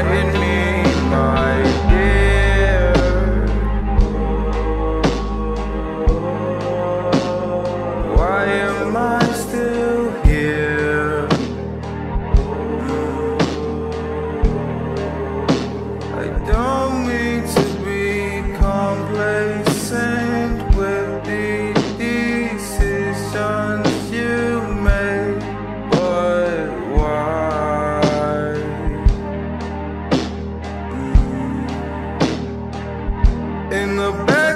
I didn't in the bed.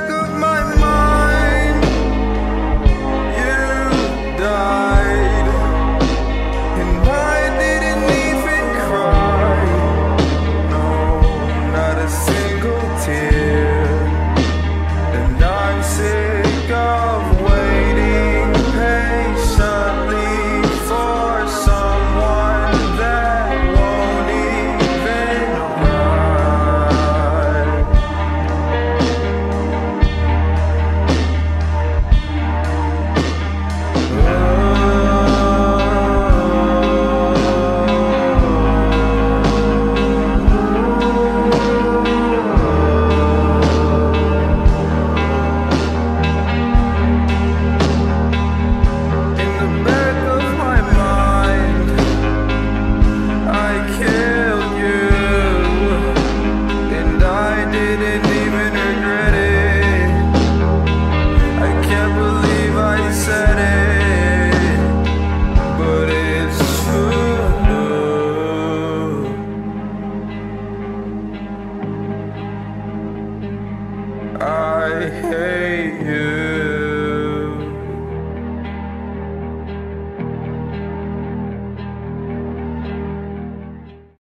my head.